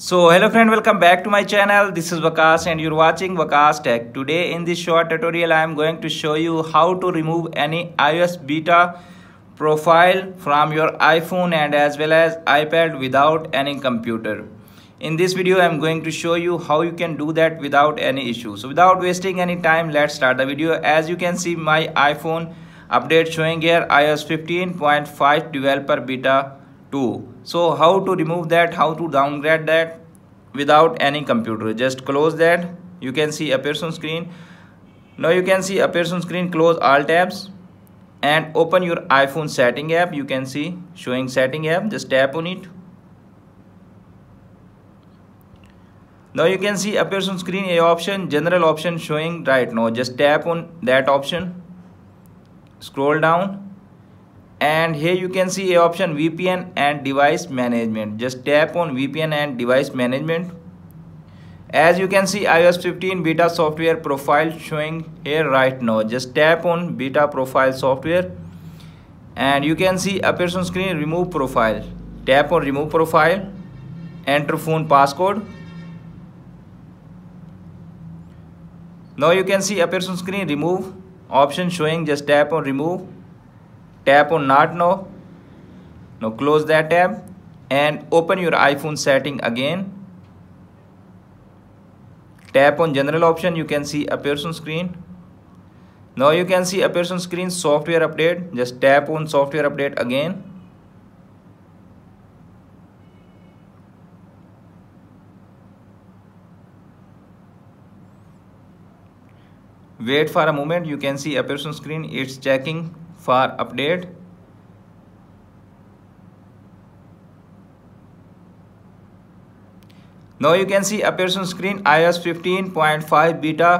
So hello friend welcome back to my channel this is Waqas and you're watching Waqas Tech. Today in this short tutorial I am going to show you how to remove any iOS beta profile from your iPhone and as well as iPad without any computer. In this video I am going to show you how you can do that without any issue. So without wasting any time let's start the video. As you can see my iPhone update showing here iOS 15.5 developer beta 2 so how to remove that? How to downgrade that without any computer? Just close that. You can see appears on screen. Now you can see appears on screen close all tabs and open your iphone setting app. You can see showing setting app. Just tap on it. Now you can see appears on screen a option general option showing right now. Just tap on that option. Scroll down and here you can see a option VPN and device management. Just tap on VPN and device management. As you can see iOS 15 beta software profile showing here right now. Just tap on beta profile software. And you can see appears on screen remove profile. Tap on remove profile. Enter phone passcode. Now you can see appears on screen remove. Option showing just tap on remove tap on not now now close that tab and open your iphone setting again. Tap on general option you can see appears on screen. Now you can see appears on screen software update. Just tap on software update again. Wait for a moment you can see appears on screen it's checking for update now you can see appears on screen iOS 15.5 beta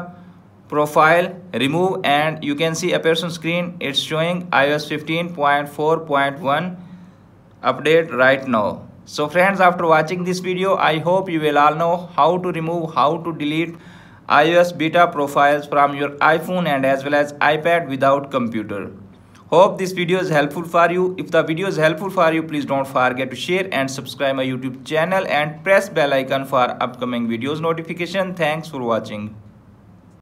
profile remove and you can see appears on screen it's showing iOS 15.4.1 update right now so friends after watching this video I hope you will all know how to remove how to delete iOS beta profiles from your iPhone and as well as iPad without computer. Hope this video is helpful for you. If the video is helpful for you, please don't forget to share and subscribe my YouTube channel and press bell icon for upcoming videos notification. Thanks for watching.